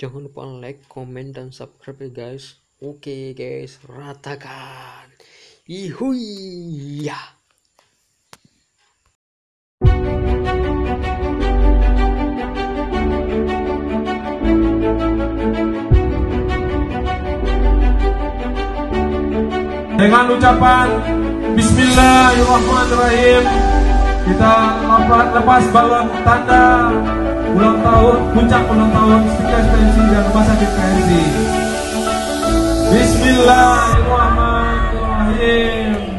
Jangan lupa like, komen, dan subscribe ya guys. Oke guys, ratakan. Ihui ya. Dengan ucapan Bismillahirrahmanirrahim Kita lepas balon tanda ulang tahun, puncak ulang tahun setiap Pensi dan Rumah Sakit Pensi. Bismillahirrahmanirrahim.